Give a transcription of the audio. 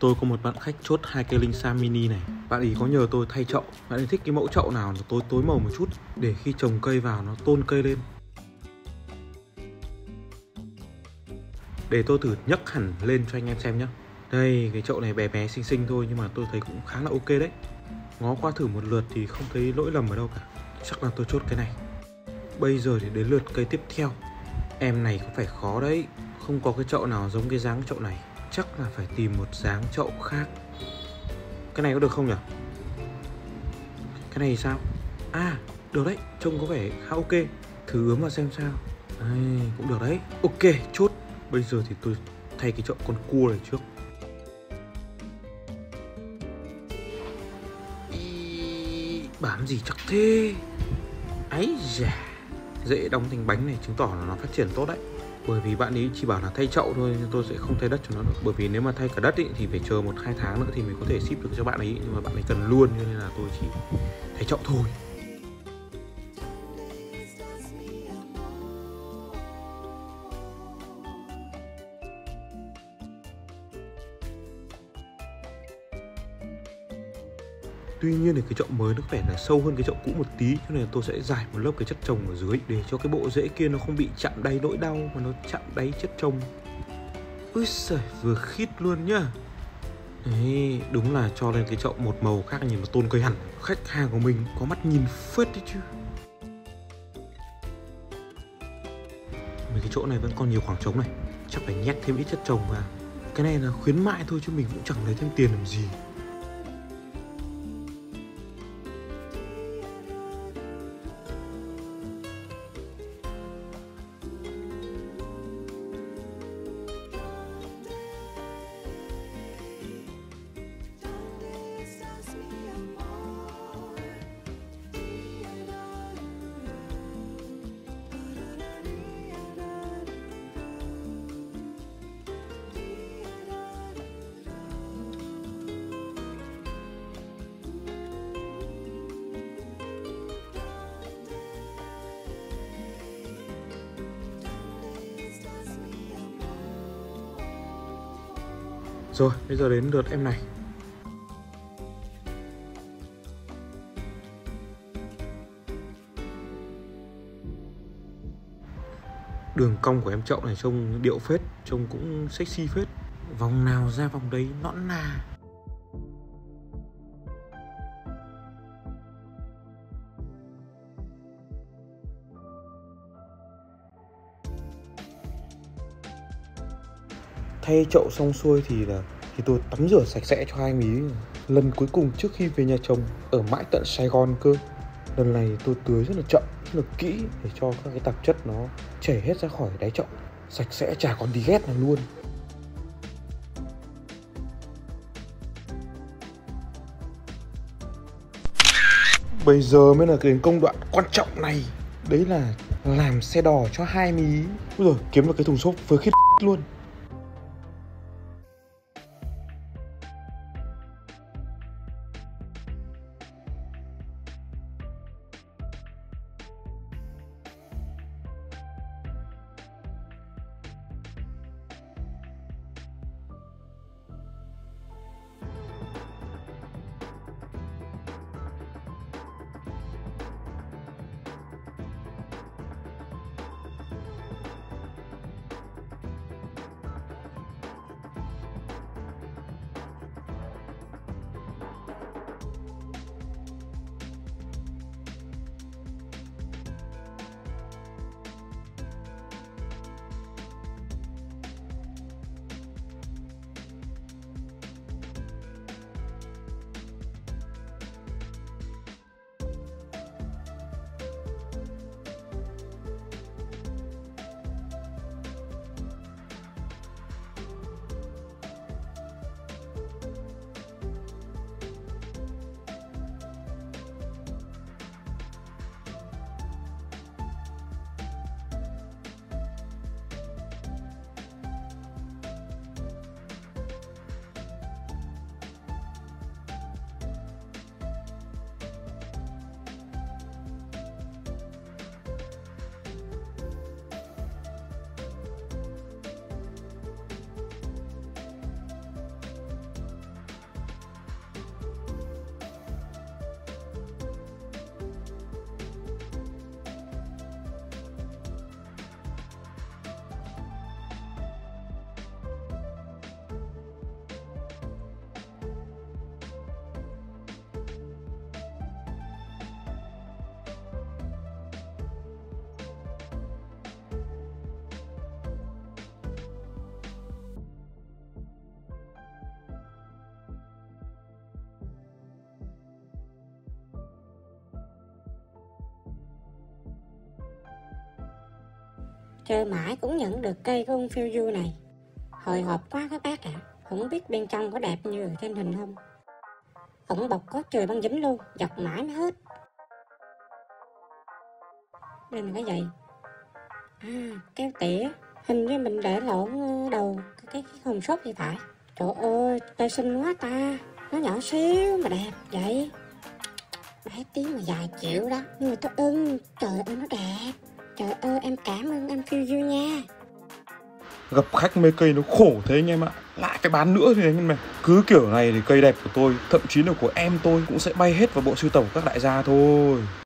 Tôi có một bạn khách chốt hai cây linh sam mini này. Bạn ấy có nhờ tôi thay chậu. Bạn ấy thích cái mẫu chậu nào nó tối tối màu một chút, Để khi trồng cây vào nó tôn cây lên. Để tôi thử nhấc hẳn lên cho anh em xem nhé Đây, cái chậu này bé bé xinh xinh thôi, Nhưng mà tôi thấy cũng khá là ok đấy. Ngó qua thử một lượt thì không thấy lỗi lầm ở đâu cả. Chắc là tôi chốt cái này. Bây giờ thì đến lượt cây tiếp theo. Em này có phải khó đấy. Không có cái chậu nào giống cái dáng chậu này. Chắc là phải tìm một dáng chậu khác. Cái này có được không nhỉ? Cái này thì sao? À, được đấy, trông có vẻ khá ok. Thử ướm vào xem sao. À, cũng được đấy. Ok, chốt. Bây giờ thì tôi thay cái chậu con cua này trước. Ý, Bám gì chắc thế? Ấy da Dễ đóng thành bánh này chứng tỏ là nó phát triển tốt đấy bởi vì bạn ấy chỉ bảo là thay chậu thôi nhưng tôi sẽ không thay đất cho nó được. Bởi vì nếu mà thay cả đất ý, thì phải chờ một hai tháng nữa thì mình có thể ship được cho bạn ấy. Nhưng mà bạn ấy cần luôn cho nên là tôi chỉ thay chậu thôi. Tuy nhiên thì cái chậu mới nó vẻ là sâu hơn cái chậu cũ một tí Cho nên là tôi sẽ giải một lớp cái chất trồng ở dưới Để cho cái bộ rễ kia nó không bị chạm đáy nỗi đau Mà nó chạm đáy chất trồng ui giời, vừa khít luôn nhá. Đấy, đúng là cho lên cái chậu một màu khác nhìn nó tôn cây hẳn. Khách hàng của mình có mắt nhìn phết đấy chứ. Mấy cái chỗ này vẫn còn nhiều khoảng trống này. Chắc phải nhét thêm ít chất trồng vào. Cái này là khuyến mại thôi chứ mình cũng chẳng lấy thêm tiền làm gì. Rồi, bây giờ đến lượt em này. Đường cong của em chậu này trông điệu phết Trông cũng sexy phết. Vòng nào ra vòng đấy nõn nà thay chậu xong xuôi thì là, thì tôi tắm rửa sạch sẽ cho hai mí. Lần cuối cùng trước khi về nhà chồng ở mãi tận Sài Gòn cơ. Lần này tôi tưới rất là chậm, rất là kỹ để cho các cái tạp chất nó chảy hết ra khỏi đáy chậu. Sạch sẽ chả còn tí ghét nào luôn. Bây giờ mới là đến công đoạn quan trọng này. Đấy là làm xe đỏ cho hai mí. Rồi kiếm được cái thùng xốp với khít luôn. Chơi mãi cũng nhận được cây của ông phiêu du này. Hồi hộp quá các bác ạ. À. Không biết bên trong có đẹp như ở trên hình không? Ổng bọc có trời băng dính luôn Dọc mãi nó hết. Đây là cái gì? À keo tỉa. Hình như mình để lộn ờ, đầu Cái, cái hồng sốt thì phải. Trời ơi tê xinh quá ta. Nó nhỏ xíu mà đẹp vậy. Bé tiếng mà dài chịu đó. Nhưng mà tôi ưng. Trời ơi nó đẹp. Trời ơi, em cảm ơn anh phiêu du nha. Gặp khách mê cây nó khổ thế anh em ạ. Lại phải bán nữa thì anh em này Cứ kiểu này thì cây đẹp của tôi, Thậm chí là của em tôi Cũng sẽ bay hết vào bộ sưu tập của các đại gia thôi.